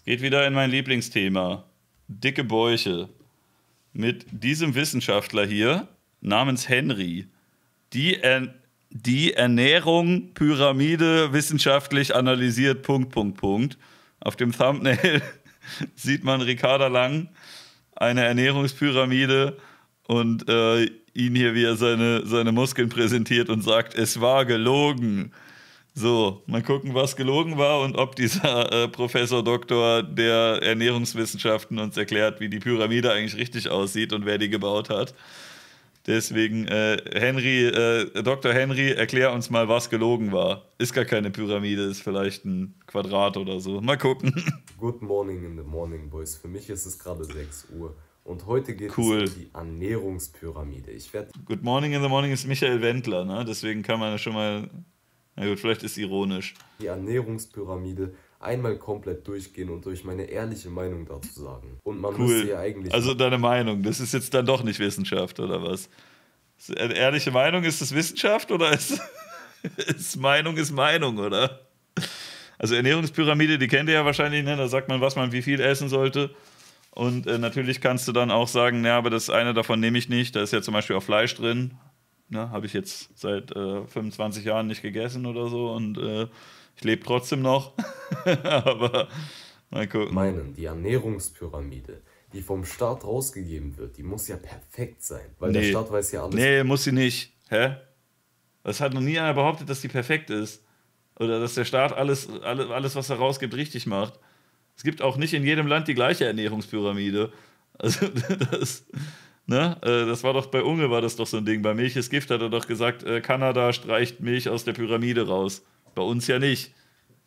Es geht wieder in mein Lieblingsthema. Dicke Bäuche. Mit diesem Wissenschaftler hier namens Henry. Die, er die Ernährung Pyramide wissenschaftlich analysiert. Punkt, Punkt, Punkt. Auf dem Thumbnail sieht man Ricarda Lang, eine Ernährungspyramide und äh, ihn hier, wie er seine, seine Muskeln präsentiert und sagt, es war gelogen. So, mal gucken, was gelogen war und ob dieser äh, Professor Doktor der Ernährungswissenschaften uns erklärt, wie die Pyramide eigentlich richtig aussieht und wer die gebaut hat. Deswegen, äh, Henry, äh, Dr. Henry, erklär uns mal, was gelogen war. Ist gar keine Pyramide, ist vielleicht ein Quadrat oder so. Mal gucken. Good morning in the morning, boys. Für mich ist es gerade 6 Uhr. Und heute geht Cool. es um die Ernährungspyramide. Ich werde Good Morning in the Morning ist Michael Wendler, ne? Deswegen kann man schon mal. Na gut, vielleicht ist ironisch. die Ernährungspyramide einmal komplett durchgehen und durch meine ehrliche Meinung dazu sagen. Und man müsste Cool. ja eigentlich. Also deine Meinung, das ist jetzt dann doch nicht Wissenschaft, oder was? Eine ehrliche Meinung, ist das Wissenschaft oder ist, ist Meinung ist Meinung, oder? Also Ernährungspyramide, die kennt ihr ja wahrscheinlich, ne? Da sagt man, was man wie viel essen sollte. Und äh, natürlich kannst du dann auch sagen, ja, aber das eine davon nehme ich nicht. Da ist ja zum Beispiel auch Fleisch drin. Ne? Habe ich jetzt seit äh, 25 Jahren nicht gegessen oder so. Und äh, ich lebe trotzdem noch. aber mal gucken. meinen, die Ernährungspyramide, die vom Staat rausgegeben wird, die muss ja perfekt sein. Weil der Nee. Staat weiß ja alles. Nee, muss sie nicht. Hä? Das hat noch nie einer behauptet, dass die perfekt ist. Oder dass der Staat alles, alles, alles was er rausgibt, richtig macht. Es gibt auch nicht in jedem Land die gleiche Ernährungspyramide. Also das, ne? Äh, das war doch bei Unge war das doch so ein Ding. Bei Milch ist Gift hat er doch gesagt, äh, Kanada streicht Milch aus der Pyramide raus. Bei uns ja nicht.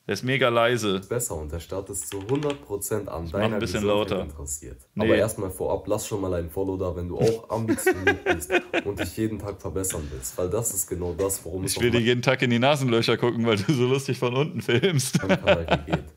Der ist mega leise. besser und der Staat ist zu 100% an mach deiner ein bisschen Gesundheit lauter. interessiert. Nee. Aber erstmal vorab, lass schon mal ein Follow da, wenn du auch ambitioniert bist und dich jeden Tag verbessern willst. Weil das ist genau das, worum es Ich will dir jeden Tag in die Nasenlöcher gucken, weil du so lustig von unten filmst.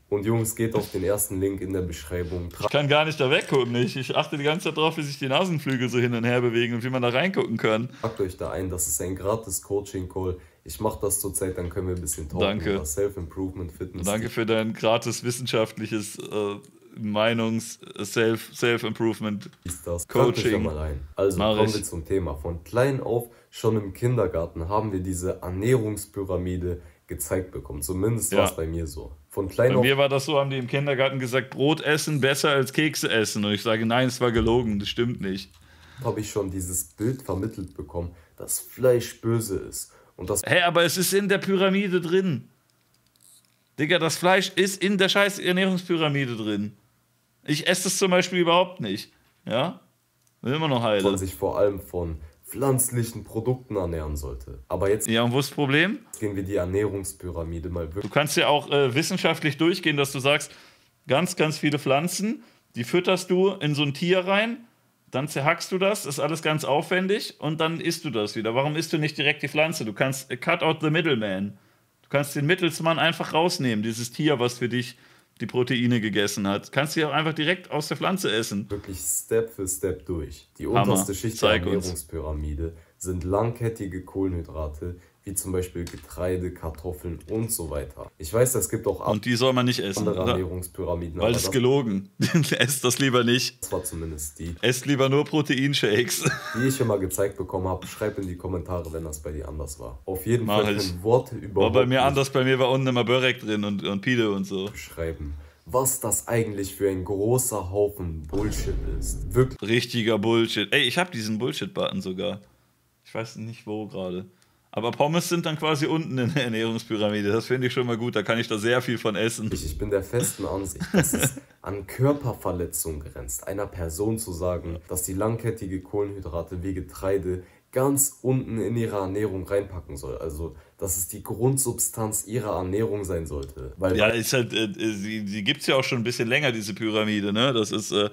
Und Jungs, geht auf den ersten Link in der Beschreibung. Ich kann gar nicht da weggucken. Ich, ich achte die ganze Zeit drauf, wie sich die Nasenflügel so hin und her bewegen und wie man da reingucken kann. Tragt euch da ein, das ist ein gratis Coaching-Call. Ich mache das zurzeit, dann können wir ein bisschen talken Danke. über Self-Improvement, Fitness. Danke für dein gratis wissenschaftliches äh, Meinungs-, Self- Self-Improvement. dies, das. Tragt euch da Coaching. mal ein. Also Mach kommen ich. wir zum Thema. Von klein auf, schon im Kindergarten, haben wir diese Ernährungspyramide gezeigt bekommen. Zumindest Ja. war es bei mir so. Von klein Bei auf mir war das so, haben die im Kindergarten gesagt, Brot essen besser als Kekse essen. Und ich sage, nein, es war gelogen, das stimmt nicht. habe ich schon dieses Bild vermittelt bekommen, dass Fleisch böse ist. Und das Hä, aber es ist in der Pyramide drin. Digga, das Fleisch ist in der scheiß Ernährungspyramide drin. Ich esse es zum Beispiel überhaupt nicht. Ja? Bin immer noch heile. man sich vor allem von pflanzlichen Produkten ernähren sollte. Aber jetzt Ja, und wo ist das Problem? gehen wir die Ernährungspyramide mal Du wirklich kannst ja auch äh, wissenschaftlich durchgehen, dass du sagst, ganz, ganz viele Pflanzen, die fütterst du in so ein Tier rein, dann zerhackst du das, ist alles ganz aufwendig und dann isst du das wieder. Warum isst du nicht direkt die Pflanze? Du kannst äh, cut out the middleman. Du kannst den Mittelsmann einfach rausnehmen, dieses Tier, was für dich die Proteine gegessen hat. Kannst du auch einfach direkt aus der Pflanze essen. wirklich Step für Step durch. Die Hammer. unterste Schicht der Zeig uns. Ernährungspyramide sind langkettige Kohlenhydrate, wie zum Beispiel Getreide, Kartoffeln und so weiter. Ich weiß, es gibt auch Und die soll man nicht essen, andere oder? Ernährungspyramiden, Weil das ist gelogen. Esst das lieber nicht. das war zumindest die, Esst lieber nur Proteinshakes. die ich immer gezeigt bekommen habe. Schreib in die Kommentare, wenn das bei dir anders war. Auf jeden Mach Fall ich. können Worte War überhaupt bei mir anders, bei mir war unten immer Börek drin und, und Pide und so. beschreiben, was das eigentlich für ein großer Haufen Bullshit ist. Wirklich. Richtiger Bullshit. Ey, ich habe diesen Bullshit-Button sogar. Ich weiß nicht wo gerade. Aber Pommes sind dann quasi unten in der Ernährungspyramide. Das finde ich schon mal gut. Da kann ich da sehr viel von essen. Ich, ich bin der festen Ansicht, dass es an Körperverletzung grenzt, einer Person zu sagen, dass die langkettige Kohlenhydrate wie Getreide ganz unten in ihre Ernährung reinpacken soll. Also, dass es die Grundsubstanz ihrer Ernährung sein sollte. Weil Ja, ist halt, äh, sie, sie gibt es ja auch schon ein bisschen länger, diese Pyramide, ne? Das ist, äh,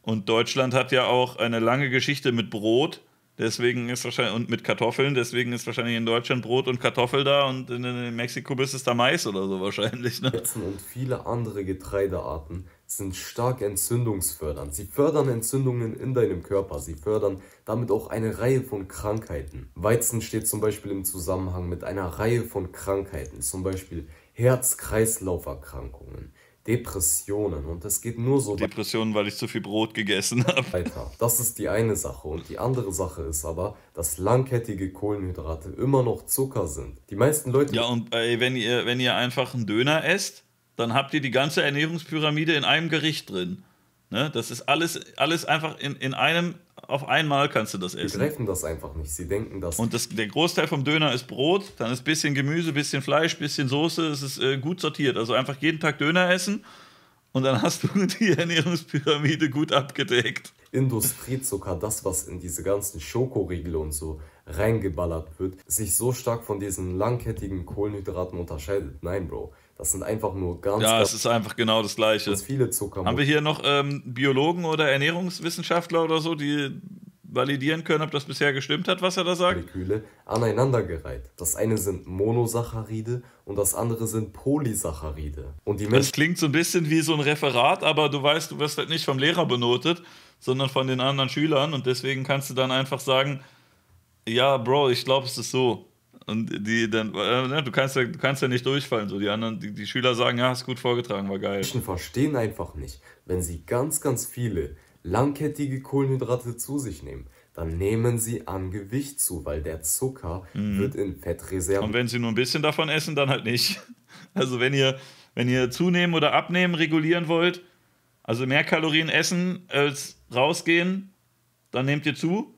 und Deutschland hat ja auch eine lange Geschichte mit Brot. Deswegen ist wahrscheinlich, und mit Kartoffeln, deswegen ist wahrscheinlich in Deutschland Brot und Kartoffel da und in, in Mexiko bist es da Mais oder so wahrscheinlich, ne? Weizen und viele andere Getreidearten sind stark entzündungsfördernd. Sie fördern Entzündungen in deinem Körper. Sie fördern damit auch eine Reihe von Krankheiten. Weizen steht zum Beispiel im Zusammenhang mit einer Reihe von Krankheiten, zum Beispiel Herz-Kreislauf-Erkrankungen, Depressionen. Und es geht nur so Depressionen, weil ich zu viel Brot gegessen habe. weiter. Das ist die eine Sache. Und die andere Sache ist aber, dass langkettige Kohlenhydrate immer noch Zucker sind. Die meisten Leute Ja, und ey, wenn, ihr, wenn ihr einfach einen Döner esst, dann habt ihr die ganze Ernährungspyramide in einem Gericht drin. Ne? Das ist alles, alles einfach in, in einem, auf einmal kannst du das essen. begreifen das einfach nicht. Sie denken, dass Und das, der Großteil vom Döner ist Brot, dann ist bisschen Gemüse, bisschen Fleisch, bisschen Soße. Es ist äh, gut sortiert. Also einfach jeden Tag Döner essen und dann hast du die Ernährungspyramide gut abgedeckt. Industriezucker, das, was in diese ganzen Schokoriegel und so reingeballert wird, sich so stark von diesen langkettigen Kohlenhydraten unterscheidet. Nein, Bro. Das sind einfach nur ganz, Ja, es ist einfach genau das Gleiche. ganz viele Zucker. Haben wir hier noch ähm, Biologen oder Ernährungswissenschaftler oder so, die validieren können, ob das bisher gestimmt hat, was er da sagt? Moleküle aneinandergereiht. Das eine sind Monosaccharide und das andere sind Polysaccharide. Und die Das klingt so ein bisschen wie so ein Referat, aber du weißt, du wirst halt nicht vom Lehrer benotet, sondern von den anderen Schülern und deswegen kannst du dann einfach sagen, ja, Bro, ich glaube, es ist so. Und die dann, äh, ne, du kannst ja, du kannst ja nicht durchfallen. So, die anderen, die, die Schüler sagen, ja, hast gut vorgetragen, war geil. verstehen einfach nicht, wenn sie ganz, ganz viele langkettige Kohlenhydrate zu sich nehmen, dann nehmen sie an Gewicht zu, weil der Zucker wird in Fettreserven Und wenn sie nur ein bisschen davon essen, dann halt nicht. Also wenn ihr, wenn ihr zunehmen oder abnehmen regulieren wollt, also mehr Kalorien essen als rausgehen, dann nehmt ihr zu.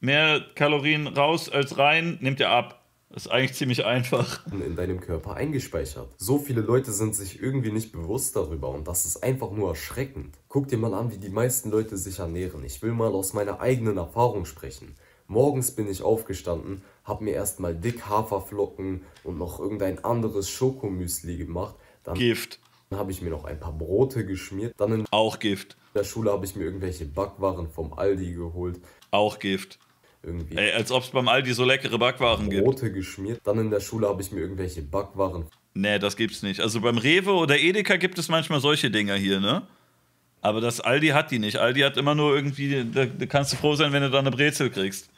Mehr Kalorien raus als rein, nehmt ihr ab. Das ist eigentlich ziemlich einfach. in deinem Körper eingespeichert. So viele Leute sind sich irgendwie nicht bewusst darüber und das ist einfach nur erschreckend. Guck dir mal an, wie die meisten Leute sich ernähren. Ich will mal aus meiner eigenen Erfahrung sprechen. Morgens bin ich aufgestanden, hab mir erstmal dick Haferflocken und noch irgendein anderes Schokomüsli gemacht. Dann Gift. habe ich mir noch ein paar Brote geschmiert. Dann in Auch Gift. der Schule habe ich mir irgendwelche Backwaren vom Aldi geholt. Auch Gift. Irgendwie Ey, als ob es beim Aldi so leckere Backwaren gibt. Brote geschmiert. Dann in der Schule habe ich mir irgendwelche Backwaren Nee, das gibt's nicht. Also beim Rewe oder Edeka gibt es manchmal solche Dinger hier, ne? Aber das Aldi hat die nicht. Aldi hat immer nur irgendwie, da, da kannst du froh sein, wenn du da eine Brezel kriegst.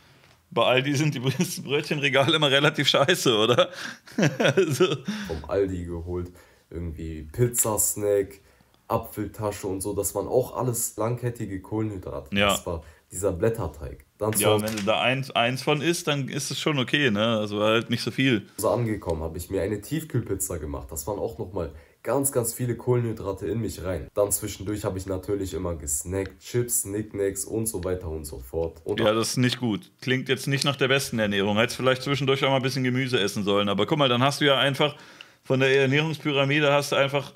Bei Aldi sind die Brö- Brötchenregale immer relativ scheiße, oder? also, vom Aldi geholt. Irgendwie Pizzasnack, Apfeltasche und so. Das waren auch alles langkettige Kohlenhydrate. Ja. Das war dieser Blätterteig. Dann ja, wenn du da eins, eins von isst, dann ist es schon okay, ne? Also halt nicht so viel. angekommen, habe ich mir eine Tiefkühlpizza gemacht. Das waren auch nochmal ganz, ganz viele Kohlenhydrate in mich rein. Dann zwischendurch habe ich natürlich immer gesnackt, Chips, Nicknacks und so weiter und so fort. Und Ja, das ist nicht gut. Klingt jetzt nicht nach der besten Ernährung. Hättest vielleicht zwischendurch auch mal ein bisschen Gemüse essen sollen. Aber guck mal, dann hast du ja einfach von der Ernährungspyramide hast du einfach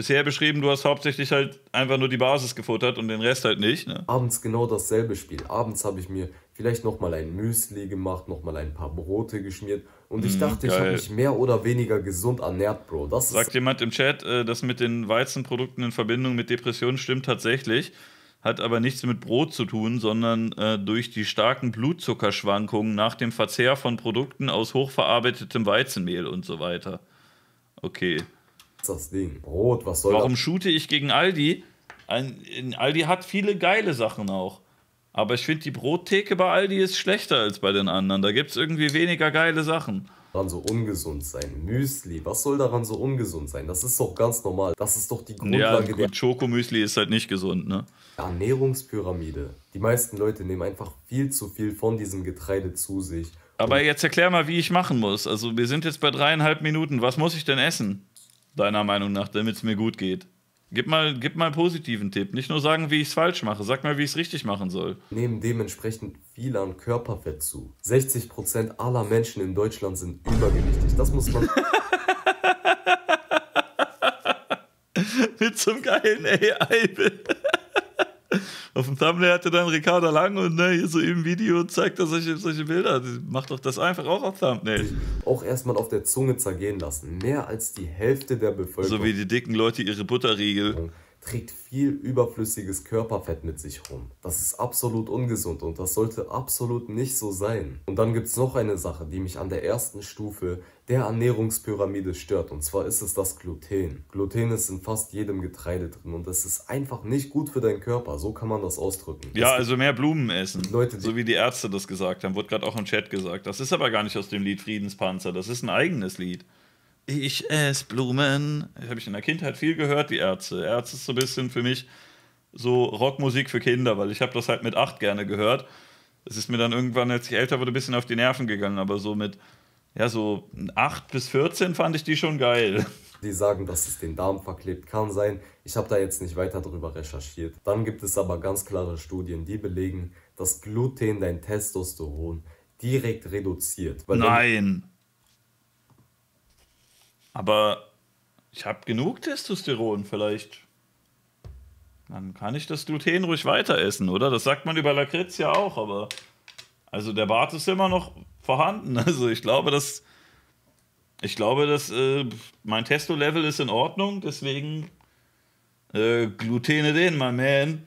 bisher beschrieben, du hast hauptsächlich halt einfach nur die Basis gefuttert und den Rest halt nicht. Ne? abends genau dasselbe Spiel. Abends habe ich mir vielleicht nochmal ein Müsli gemacht, nochmal ein paar Brote geschmiert. Und ich dachte, ich habe geil. mich mehr oder weniger gesund ernährt, Bro. Das Sagt jemand im Chat, äh, das mit den Weizenprodukten in Verbindung mit Depressionen stimmt tatsächlich, hat aber nichts mit Brot zu tun, sondern äh, durch die starken Blutzuckerschwankungen nach dem Verzehr von Produkten aus hochverarbeitetem Weizenmehl und so weiter. Okay. Das Ding. Brot, was soll Warum shoote ich gegen Aldi? Ein, in Aldi hat viele geile Sachen auch. Aber ich finde, die Brottheke bei Aldi ist schlechter als bei den anderen. Da gibt es irgendwie weniger geile Sachen. daran so ungesund sein? Müsli, was soll daran so ungesund sein? Das ist doch ganz normal. Das ist doch die Ja, Grundlage der gut, Schokomüsli ist halt nicht gesund, ne? Ernährungspyramide. Die meisten Leute nehmen einfach viel zu viel von diesem Getreide zu sich. Aber jetzt erklär mal, wie ich machen muss. Also, wir sind jetzt bei dreieinhalb Minuten. Was muss ich denn essen? Deiner Meinung nach, damit es mir gut geht. Gib mal, gib mal einen positiven Tipp. Nicht nur sagen, wie ich es falsch mache. Sag mal, wie ich es richtig machen soll. Nehmen dementsprechend viel an Körperfett zu. 60% aller Menschen in Deutschland sind übergewichtig. Das muss man Mit so einem geilen AI-Bild. Auf dem Thumbnail hatte dann Ricardo Lang und ne, hier so im Video zeigt er solche, solche Bilder. Mach doch das einfach auch auf Thumbnail. auch erstmal auf der Zunge zergehen lassen. Mehr als die Hälfte der Bevölkerung So wie die dicken Leute ihre Butterriegel. Trägt viel überflüssiges Körperfett mit sich rum. Das ist absolut ungesund und das sollte absolut nicht so sein. Und dann gibt es noch eine Sache, die mich an der ersten Stufe der Ernährungspyramide stört. Und zwar ist es das Gluten. Gluten ist in fast jedem Getreide drin und es ist einfach nicht gut für deinen Körper. So kann man das ausdrücken. Ja, Es also mehr Blumen essen. Leute, so wie die Ärzte das gesagt haben. Wurde gerade auch im Chat gesagt. Das ist aber gar nicht aus dem Lied Friedenspanzer. Das ist ein eigenes Lied. Ich esse Blumen. Habe ich in der Kindheit viel gehört, die Ärzte. Ärzte ist so ein bisschen für mich so Rockmusik für Kinder, weil ich habe das halt mit acht gerne gehört. Es ist mir dann irgendwann, als ich älter wurde, ein bisschen auf die Nerven gegangen, aber so mit, ja, so 8 bis 14 fand ich die schon geil. Die sagen, dass es den Darm verklebt, kann sein. Ich habe da jetzt nicht weiter drüber recherchiert. Dann gibt es aber ganz klare Studien, die belegen, dass Gluten dein Testosteron direkt reduziert. Nein. Aber ich habe genug Testosteron, vielleicht. Dann kann ich das Gluten ruhig weiter essen, oder? Das sagt man über Lakritz ja auch, aber. Also der Bart ist immer noch vorhanden. Also ich glaube, dass. Ich glaube, dass äh, mein Testo-Level ist in Ordnung, deswegen äh, Glutene den, my man.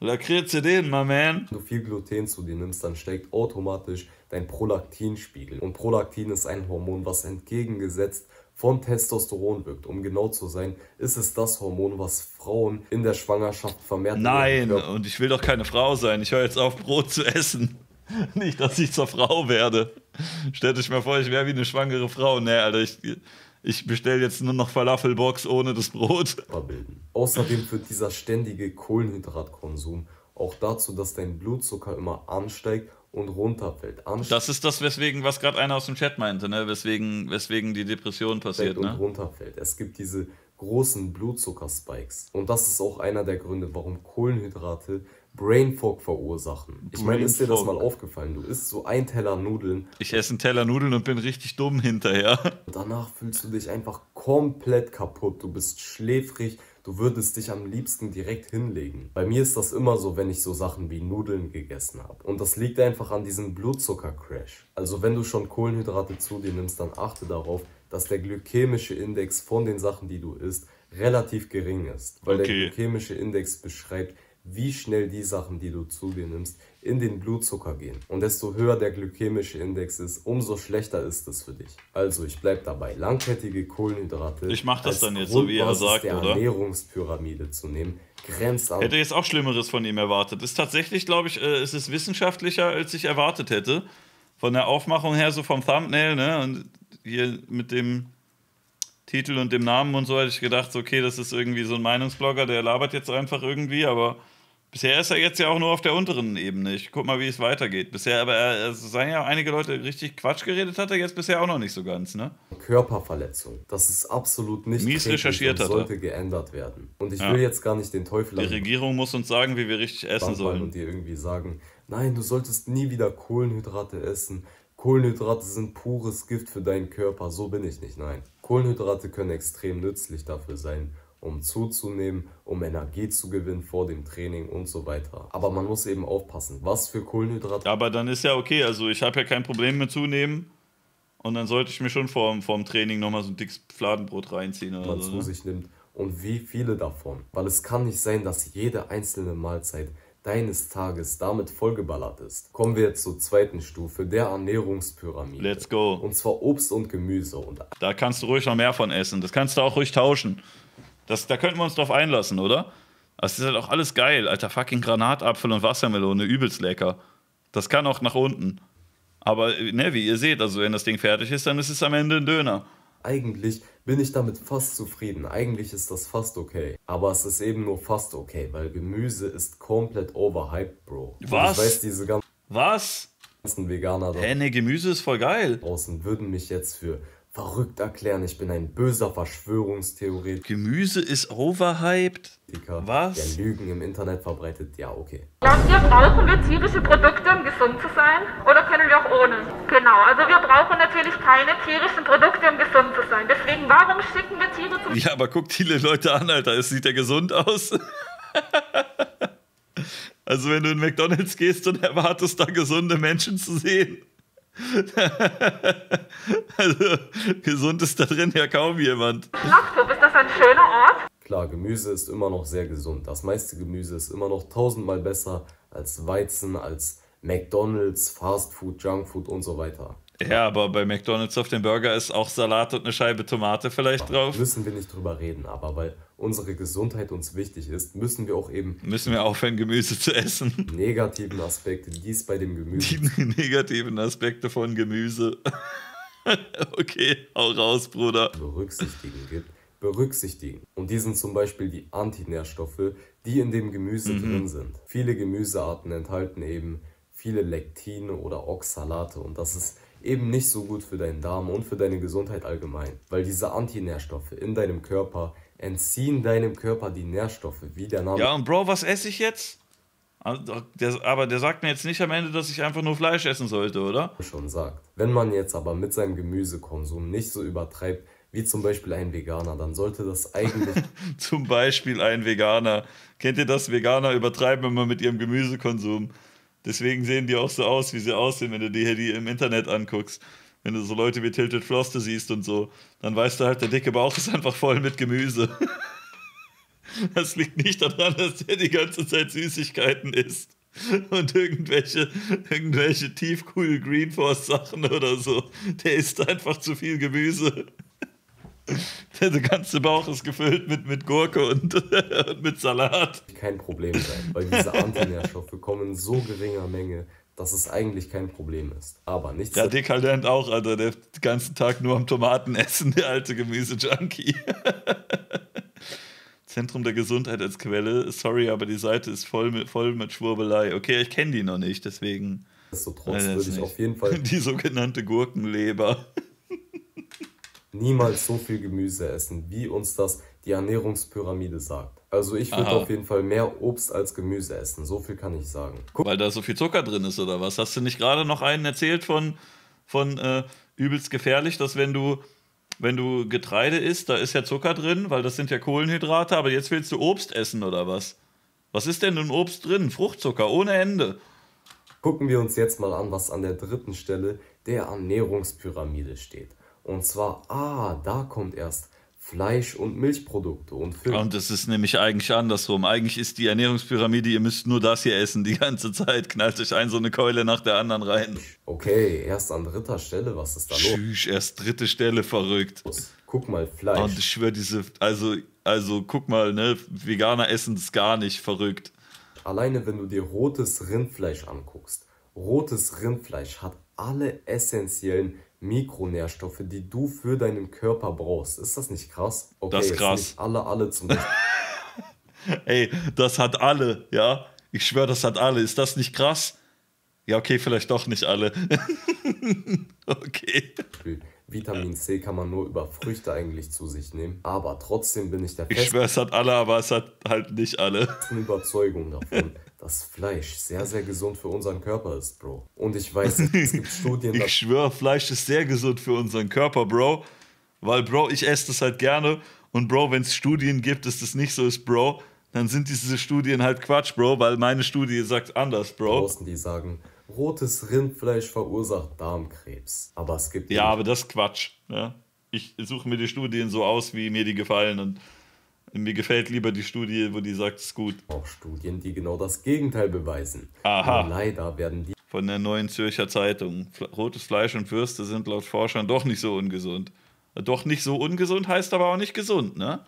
Lakritze den, my man. Wenn du viel Gluten zu dir nimmst, dann steigt automatisch dein Prolaktinspiegel. Und Prolaktin ist ein Hormon, was entgegengesetzt von Testosteron wirkt. Um genau zu sein, ist es das Hormon, was Frauen in der Schwangerschaft vermehrt. Nein, und ich will doch keine Frau sein. Ich höre jetzt auf, Brot zu essen. Nicht, dass ich zur Frau werde. Stellt euch mal vor, ich wäre wie eine schwangere Frau. Nee, Alter, ich, ich bestelle jetzt nur noch Falafelbox ohne das Brot. Außerdem führt dieser ständige Kohlenhydratkonsum auch dazu, dass dein Blutzucker immer ansteigt und runterfällt. Anst das ist das, weswegen, was gerade einer aus dem Chat meinte, ne? weswegen, weswegen die Depression passiert. Und ne? runterfällt. Es gibt diese großen Blutzuckerspikes. Und das ist auch einer der Gründe, warum Kohlenhydrate Brain Fog verursachen. Ich meine, ist dir das mal aufgefallen? Du isst so ein Teller Nudeln. Ich esse einen Teller Nudeln und bin richtig dumm hinterher. Danach fühlst du dich einfach komplett kaputt. Du bist schläfrig, du würdest dich am liebsten direkt hinlegen. Bei mir ist das immer so, wenn ich so Sachen wie Nudeln gegessen habe. Und das liegt einfach an diesem Blutzuckercrash. Also wenn du schon Kohlenhydrate zu dir nimmst, dann achte darauf, dass der glykämische Index von den Sachen, die du isst, relativ gering ist. Weil okay. der glykämische Index beschreibt, wie schnell die Sachen, die du zu dir nimmst, in den Blutzucker gehen. Und desto höher der glykämische Index ist, umso schlechter ist es für dich. Also ich bleibe dabei, langkettige Kohlenhydrate. Ich mache das dann jetzt so, wie er sagt, der oder? Ernährungspyramide zu nehmen, grenzt an. Hätte jetzt auch Schlimmeres von ihm erwartet. Ist tatsächlich, glaube ich, äh, ist es wissenschaftlicher, als ich erwartet hätte. Von der Aufmachung her, so vom Thumbnail, ne? Und hier mit dem Titel und dem Namen und so hätte ich gedacht, okay, das ist irgendwie so ein Meinungsblogger, der labert jetzt einfach irgendwie, aber Bisher ist er jetzt ja auch nur auf der unteren Ebene. Ich guck mal, wie es weitergeht. Bisher, aber er, es seien ja einige Leute richtig Quatsch geredet, hat er jetzt bisher auch noch nicht so ganz, ne? Körperverletzung. Das ist absolut nicht Mies recherchiert und sollte geändert werden. Und ich ja. will jetzt gar nicht den Teufel Die Regierung muss uns sagen, wie wir richtig essen sollen. Und dir irgendwie sagen, nein, du solltest nie wieder Kohlenhydrate essen. Kohlenhydrate sind pures Gift für deinen Körper. So bin ich nicht, nein. Kohlenhydrate können extrem nützlich dafür sein um zuzunehmen, um Energie zu gewinnen vor dem Training und so weiter. Aber man muss eben aufpassen, was für Kohlenhydrate. Aber dann ist ja okay, also ich habe ja kein Problem mit zunehmen. Und dann sollte ich mir schon vor, vor dem Training nochmal so ein dickes Fladenbrot reinziehen. Oder man so, zu ne? sich nimmt. Und wie viele davon? Weil es kann nicht sein, dass jede einzelne Mahlzeit deines Tages damit vollgeballert ist. Kommen wir jetzt zur zweiten Stufe, der Ernährungspyramide. Let's go. Und zwar Obst und Gemüse. Und da kannst du ruhig noch mehr von essen. Das kannst du auch ruhig tauschen. Das, da könnten wir uns drauf einlassen, oder? Das ist halt auch alles geil, alter fucking Granatapfel und Wassermelone, übelst lecker. Das kann auch nach unten. Aber ne, wie ihr seht, also wenn das Ding fertig ist, dann ist es am Ende ein Döner. Eigentlich bin ich damit fast zufrieden. Eigentlich ist das fast okay. Aber es ist eben nur fast okay, weil Gemüse ist komplett overhyped, Bro. Was? ich weiß, diese ganzen Was? Veganer da Hä, ne, Gemüse ist voll geil. Draußen würden mich jetzt für verrückt erklären, ich bin ein böser Verschwörungstheoretiker. Gemüse ist overhyped? Was? Der Lügen im Internet verbreitet, ja, okay. Glaubt ihr, brauchen wir tierische Produkte, um gesund zu sein? Oder können wir auch ohne? Genau, also wir brauchen natürlich keine tierischen Produkte, um gesund zu sein. Deswegen, warum schicken wir Tiere zum... Ja, aber guck viele Leute an, Alter. Es sieht ja gesund aus. also wenn du in McDonalds gehst und erwartest, da gesunde Menschen zu sehen also, gesund ist da drin ja kaum jemand. Schlachthof, ist das ein schöner Ort? Klar, Gemüse ist immer noch sehr gesund. Das meiste Gemüse ist immer noch tausendmal besser als Weizen, als McDonalds, Fastfood, Junkfood und so weiter. Ja, aber bei McDonalds auf dem Burger ist auch Salat und eine Scheibe Tomate vielleicht drauf. Müssen wir nicht drüber reden, aber weil unsere Gesundheit uns wichtig ist, müssen wir auch eben. Müssen wir aufhören, Gemüse zu essen. Negativen Aspekte, die es bei dem Gemüse. Die negativen Aspekte von Gemüse. okay, hau raus, Bruder. berücksichtigen gibt, berücksichtigen. Und die sind zum Beispiel die Antinährstoffe, die in dem Gemüse drin sind. Viele Gemüsearten enthalten eben viele Lektine oder Oxalate und das ist eben nicht so gut für deinen Darm und für deine Gesundheit allgemein, weil diese Antinährstoffe in deinem Körper entziehen deinem Körper die Nährstoffe, wie der Name Ja, und Bro, was esse ich jetzt? Also, aber der sagt mir jetzt nicht am Ende, dass ich einfach nur Fleisch essen sollte, oder? schon sagt. Wenn man jetzt aber mit seinem Gemüsekonsum nicht so übertreibt, wie zum Beispiel ein Veganer, dann sollte das eigentlich Zum Beispiel ein Veganer. Kennt ihr das? Veganer übertreiben immer mit ihrem Gemüsekonsum. Deswegen sehen die auch so aus, wie sie aussehen, wenn du dir die im Internet anguckst. Wenn du so Leute wie Tilted Froste siehst und so, dann weißt du halt, der dicke Bauch ist einfach voll mit Gemüse. Das liegt nicht daran, dass der die ganze Zeit Süßigkeiten isst und irgendwelche, irgendwelche tiefkühl Green Force Sachen oder so. Der isst einfach zu viel Gemüse. Der ganze Bauch ist gefüllt mit, mit Gurke und, und mit Salat. kein Problem sein, weil diese Antinährstoffe kommen in so geringer Menge, dass es eigentlich kein Problem ist. Aber nichts Ja, Dick Halend auch, Alter. Der den ganzen Tag nur am Tomaten essen, der alte Gemüse-Junkie. Zentrum der Gesundheit als Quelle. Sorry, aber die Seite ist voll mit, voll mit Schwurbelei. Okay, ich kenne die noch nicht, deswegen. Nichtsdestotrotz würde ich nicht. auf jeden Fall Die sogenannte Gurkenleber. Niemals so viel Gemüse essen, wie uns das die Ernährungspyramide sagt. Also ich würde auf jeden Fall mehr Obst als Gemüse essen, so viel kann ich sagen. Guck, Weil da so viel Zucker drin ist, oder was? Hast du nicht gerade noch einen erzählt von, von äh, übelst gefährlich, dass wenn du, wenn du Getreide isst, da ist ja Zucker drin, weil das sind ja Kohlenhydrate, aber jetzt willst du Obst essen, oder was? Was ist denn in Obst drin? Fruchtzucker ohne Ende. gucken wir uns jetzt mal an, was an der dritten Stelle der Ernährungspyramide steht. Und zwar, ah, da kommt erst Fleisch- und Milchprodukte und Fisch. Und es ist nämlich eigentlich andersrum. Eigentlich ist die Ernährungspyramide, ihr müsst nur das hier essen die ganze Zeit. Knallt euch ein so eine Keule nach der anderen rein. Okay, erst an dritter Stelle, was ist da los? Tschüss, erst dritte Stelle verrückt. Guck mal, Fleisch. Und ich schwöre, diese, also, also guck mal, ne, Veganer essen es gar nicht verrückt. Alleine wenn du dir rotes Rindfleisch anguckst. Rotes Rindfleisch hat alle essentiellen Mikronährstoffe, die du für deinen Körper brauchst. Ist das nicht krass? Okay, Das ist krass. Nicht alle, alle zum Beispiel. Ey, das hat alle, ja? Ich schwöre, das hat alle. Ist das nicht krass? Ja, okay, vielleicht doch nicht alle. okay. Vitamin C kann man nur über Früchte eigentlich zu sich nehmen. Aber trotzdem bin ich der Ich schwöre, es hat alle, aber es hat halt nicht alle. Überzeugung davon, dass Fleisch sehr, sehr gesund für unseren Körper ist, Bro. Und ich weiß, es gibt Studien, Ich schwöre, Fleisch ist sehr gesund für unseren Körper, Bro. Weil, Bro, ich esse das halt gerne. Und, Bro, wenn es Studien gibt, dass das nicht so ist, Bro, dann sind diese Studien halt Quatsch, Bro, weil meine Studie sagt anders, Bro. draußen, die sagen, rotes Rindfleisch verursacht Darmkrebs. Aber es gibt Ja, aber das ist Quatsch. Ja? Ich suche mir die Studien so aus, wie mir die gefallen. Und mir gefällt lieber die Studie, wo die sagt, es ist gut. auch Studien, die genau das Gegenteil beweisen. Aha. Nur leider werden die Von der neuen Zürcher Zeitung. Rotes Fleisch und Würste sind laut Forschern doch nicht so ungesund. Doch nicht so ungesund heißt aber auch nicht gesund, ne?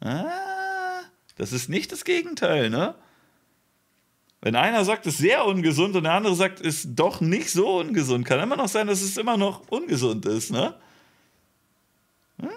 Ah, das ist nicht das Gegenteil, ne? Wenn einer sagt, es ist sehr ungesund und der andere sagt, es ist doch nicht so ungesund, kann immer noch sein, dass es immer noch ungesund ist, ne? Ah,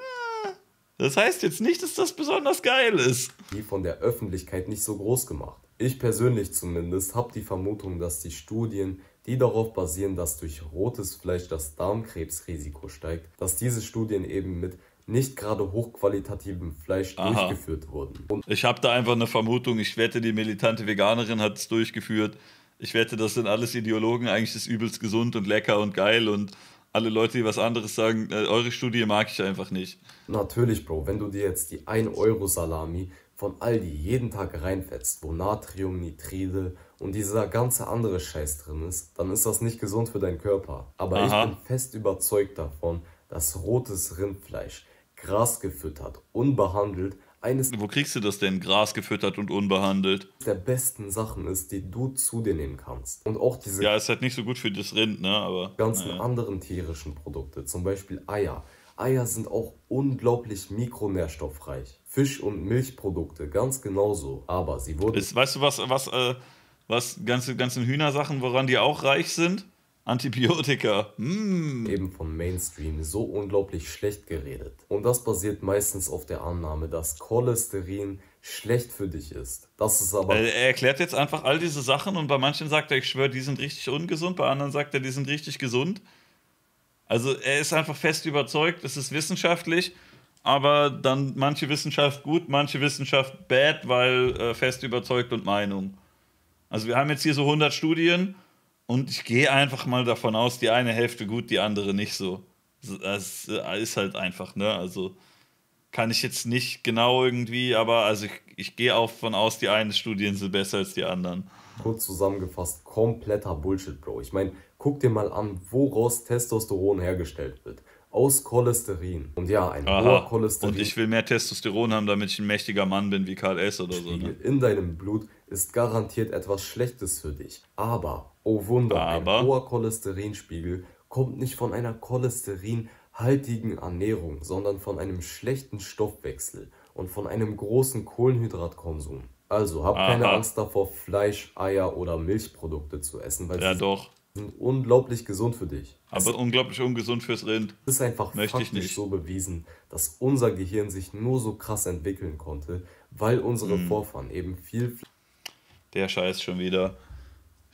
Das heißt jetzt nicht, dass das besonders geil ist. die von der Öffentlichkeit nicht so groß gemacht. Ich persönlich zumindest habe die Vermutung, dass die Studien, die darauf basieren, dass durch rotes Fleisch das Darmkrebsrisiko steigt, dass diese Studien eben mit nicht gerade hochqualitativem Fleisch Aha. durchgeführt wurden. Und Ich habe da einfach eine Vermutung. Ich wette, die militante Veganerin hat es durchgeführt. Ich wette, das sind alles Ideologen. Eigentlich ist übelst gesund und lecker und geil. Und alle Leute, die was anderes sagen, äh, eure Studie mag ich einfach nicht. natürlich, Bro, wenn du dir jetzt die 1-Euro-Salami von Aldi jeden Tag reinfetzt, wo Natrium, Nitride und dieser ganze andere Scheiß drin ist, dann ist das nicht gesund für deinen Körper. Aber Aha. ich bin fest überzeugt davon, dass rotes Rindfleisch, Gras gefüttert, unbehandelt, eines Wo kriegst du das denn? Gras gefüttert und unbehandelt. der besten Sachen ist, die du zu dir nehmen kannst. Und auch diese Ja, ist halt nicht so gut für das Rind, ne? Aber. ganzen naja. anderen tierischen Produkte, zum Beispiel Eier. Eier sind auch unglaublich mikronährstoffreich. Fisch- und Milchprodukte ganz genauso. Aber sie wurden Ist, weißt du, was, was, äh, was ganze, ganzen Hühnersachen, woran die auch reich sind? Antibiotika. Mm. eben vom Mainstream so unglaublich schlecht geredet. Und das basiert meistens auf der Annahme, dass Cholesterin schlecht für dich ist. Das ist aber Er erklärt jetzt einfach all diese Sachen und bei manchen sagt er, ich schwöre, die sind richtig ungesund, bei anderen sagt er, die sind richtig gesund. Also er ist einfach fest überzeugt, es ist wissenschaftlich, aber dann manche Wissenschaft gut, manche Wissenschaft bad, weil äh, fest überzeugt und Meinung. Also wir haben jetzt hier so 100 Studien und ich gehe einfach mal davon aus, die eine Hälfte gut, die andere nicht so. Das äh, ist halt einfach, ne? Also kann ich jetzt nicht genau irgendwie, aber also ich, ich gehe auch von aus, die einen Studien sind besser als die anderen. kurz zusammengefasst kompletter Bullshit, Bro. Ich meine, guck dir mal an, woraus Testosteron hergestellt wird. Aus Cholesterin. Und ja, ein hoher Aha. Cholesterin. Und ich will mehr Testosteron haben, damit ich ein mächtiger Mann bin wie Karl S. oder so. Ne? Spiegel in deinem Blut ist garantiert etwas Schlechtes für dich. Aber, oh Wunder, Aber? ein hoher Cholesterinspiegel kommt nicht von einer cholesterinhaltigen Ernährung, sondern von einem schlechten Stoffwechsel und von einem großen Kohlenhydratkonsum. Also hab keine Aha. Angst davor, Fleisch, Eier oder Milchprodukte zu essen, weil Ja, sie doch. sind unglaublich gesund für dich. Aber unglaublich ungesund fürs Rind. Es ist einfach Möchte faktisch nicht. so bewiesen, dass unser Gehirn sich nur so krass entwickeln konnte, weil unsere Hm. Vorfahren eben viel Der Scheiß schon wieder.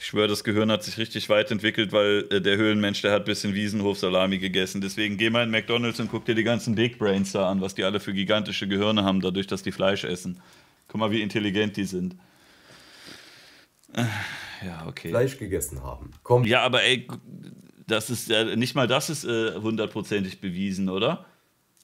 Ich schwöre, das Gehirn hat sich richtig weit entwickelt, weil äh, der Höhlenmensch, der hat ein bisschen Wiesenhof-Salami gegessen. Deswegen geh mal in McDonalds und guck dir die ganzen Big Brains da an, was die alle für gigantische Gehirne haben, dadurch, dass die Fleisch essen. Guck mal, wie intelligent die sind. Äh, Ja, okay. Fleisch gegessen haben. Kommt Ja, aber ey, das ist ja nicht mal das ist äh, hundertprozentig bewiesen, oder?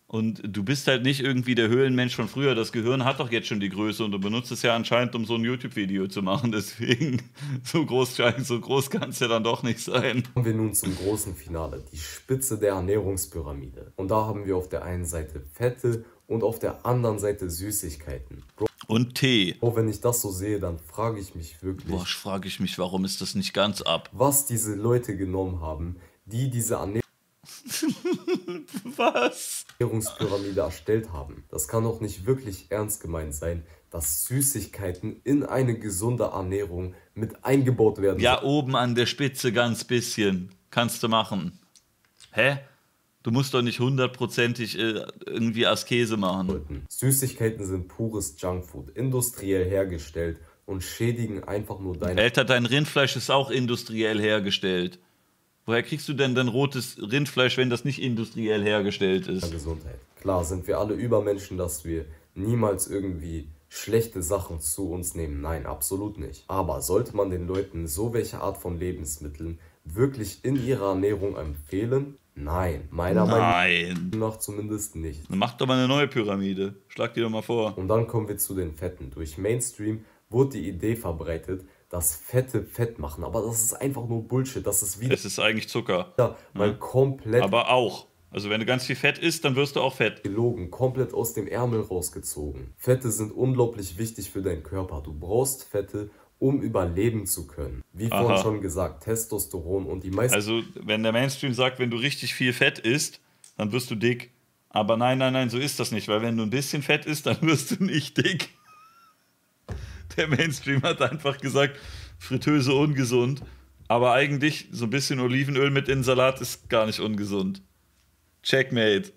Und du bist halt nicht irgendwie der Höhlenmensch von früher. Das Gehirn hat doch jetzt schon die Größe und du benutzt es ja anscheinend, um so ein YouTube-Video zu machen. Deswegen, so groß, so groß kann es ja dann doch nicht sein. Kommen wir nun zum großen Finale, die Spitze der Ernährungspyramide. Und da haben wir auf der einen Seite Fette und auf der anderen Seite Süßigkeiten. Bro, Und Tee. wenn ich das so sehe, dann frage ich mich wirklich, Boah, frage ich mich, warum ist das nicht ganz ab? was diese Leute genommen haben, die diese Was? Ernährungspyramide erstellt haben. Das kann doch nicht wirklich ernst gemeint sein, dass Süßigkeiten in eine gesunde Ernährung mit eingebaut werden. Ja, oben an der Spitze ganz bisschen. Kannst du machen. Hä? Du musst doch nicht hundertprozentig äh, irgendwie Askese machen. Süßigkeiten sind pures Junkfood, industriell hergestellt und schädigen einfach nur deine Alter, dein Rindfleisch ist auch industriell hergestellt. Woher kriegst du denn dein rotes Rindfleisch, wenn das nicht industriell hergestellt ist? Gesundheit. Klar sind wir alle Übermenschen, dass wir niemals irgendwie schlechte Sachen zu uns nehmen. Nein, absolut nicht. Aber sollte man den Leuten so welche Art von Lebensmitteln wirklich in ihrer Ernährung empfehlen? Nein, meiner Nein. Meinung nach zumindest nicht. Dann mach doch mal eine neue Pyramide. Schlag die doch mal vor. Und dann kommen wir zu den Fetten. Durch Mainstream wurde die Idee verbreitet, dass Fette Fett machen. Aber das ist einfach nur Bullshit. Das ist wieder Es ist eigentlich Zucker. mal komplett Aber auch. Also wenn du ganz viel Fett isst, dann wirst du auch fett. gelogen, komplett aus dem Ärmel rausgezogen. Fette sind unglaublich wichtig für deinen Körper. Du brauchst Fette, um überleben zu können. Wie vorhin Aha. schon gesagt, Testosteron und die meisten Also wenn der Mainstream sagt, wenn du richtig viel Fett isst, dann wirst du dick. Aber nein, nein, nein, so ist das nicht. Weil wenn du ein bisschen Fett isst, dann wirst du nicht dick. Der Mainstream hat einfach gesagt, Fritteuse ungesund. Aber eigentlich so ein bisschen Olivenöl mit in Salat ist gar nicht ungesund. Checkmate.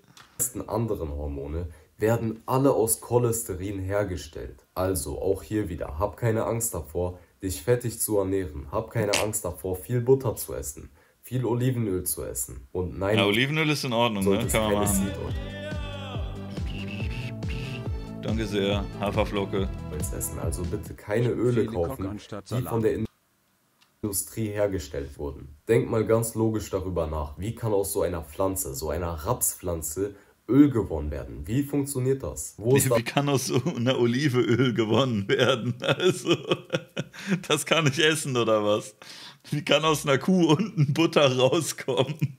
anderen Hormone werden alle aus Cholesterin hergestellt. Also auch hier wieder, hab keine Angst davor, dich fettig zu ernähren. Hab keine Angst davor, viel Butter zu essen, viel Olivenöl zu essen. Und nein, Ja, Olivenöl ist in Ordnung, ne? Kann man machen. Danke sehr. Haferflocke. Essen. Also bitte keine Öle kaufen, die von der Industrie hergestellt wurden. Denk mal ganz logisch darüber nach. Wie kann aus so einer Pflanze, so einer Rapspflanze, Öl gewonnen werden? Wie funktioniert das? Wo ist Wie kann aus so einer Olive Öl gewonnen werden? Also, das kann ich essen oder was? Wie kann aus einer Kuh unten Butter rauskommen?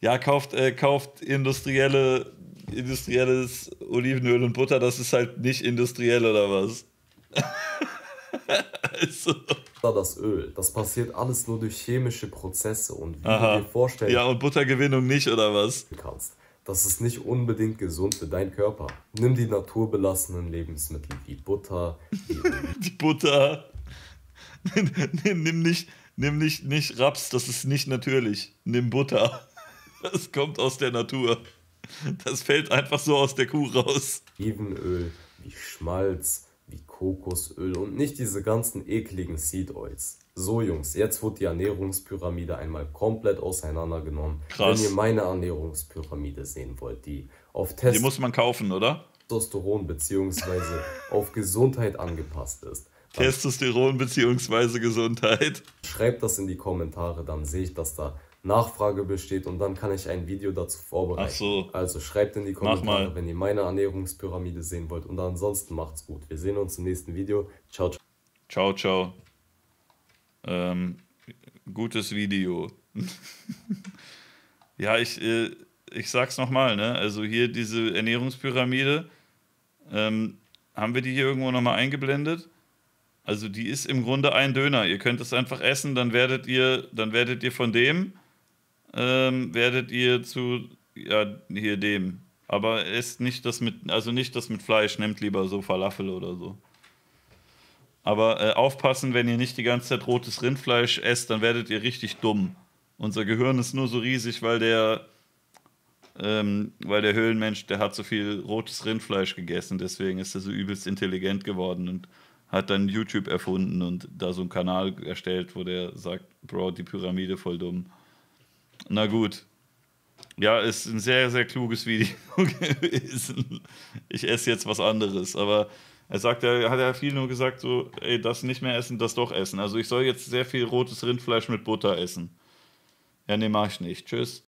Ja, kauft, äh, kauft industrielle, industrielles Olivenöl und Butter, das ist halt nicht industriell oder was? also, da das Öl? Das passiert alles nur durch chemische Prozesse und wie aha. du dir vorstellen Ja, und Buttergewinnung nicht oder was? kannst. Das ist nicht unbedingt gesund für deinen Körper. Nimm die naturbelassenen Lebensmittel wie Butter, wie Die Butter. nimm nicht, nimm nicht, nicht Raps, das ist nicht natürlich. Nimm Butter. Das kommt aus der Natur. Das fällt einfach so aus der Kuh raus. Olivenöl, wie Schmalz, wie Kokosöl und nicht diese ganzen ekligen Seed Oils. So Jungs, jetzt wird die Ernährungspyramide einmal komplett auseinandergenommen. Krass. Wenn ihr meine Ernährungspyramide sehen wollt, die auf Die muss man kaufen, oder? Testosteron bzw. auf Gesundheit angepasst ist, Testosteron beziehungsweise Gesundheit. schreibt das in die Kommentare, dann sehe ich, dass da Nachfrage besteht und dann kann ich ein Video dazu vorbereiten. Ach so. Also schreibt in die Kommentare, wenn ihr meine Ernährungspyramide sehen wollt und ansonsten macht's gut. Wir sehen uns im nächsten Video. Ciao, ciao. Ciao, ciao. Ähm, gutes Video. ja, ich, äh, ich sag's nochmal, ne? Also hier diese Ernährungspyramide, ähm, haben wir die hier irgendwo nochmal eingeblendet? Also die ist im Grunde ein Döner. Ihr könnt es einfach essen, dann werdet ihr, dann werdet ihr von dem, ähm, werdet ihr zu, ja, hier dem. Aber esst nicht das mit, also nicht das mit Fleisch, nehmt lieber so Falafel oder so. Aber äh, aufpassen, wenn ihr nicht die ganze Zeit rotes Rindfleisch esst, dann werdet ihr richtig dumm. Unser Gehirn ist nur so riesig, weil der, ähm, weil der Höhlenmensch, der hat so viel rotes Rindfleisch gegessen, deswegen ist er so übelst intelligent geworden und hat dann YouTube erfunden und da so einen Kanal erstellt, wo der sagt, Bro, die Pyramide voll dumm. Na gut. Ja, ist ein sehr, sehr kluges Video gewesen. Ich esse jetzt was anderes, aber er sagt, er hat ja viel nur gesagt, so, ey, das nicht mehr essen, das doch essen. Also ich soll jetzt sehr viel rotes Rindfleisch mit Butter essen. Ja, nee, mach ich nicht. Tschüss.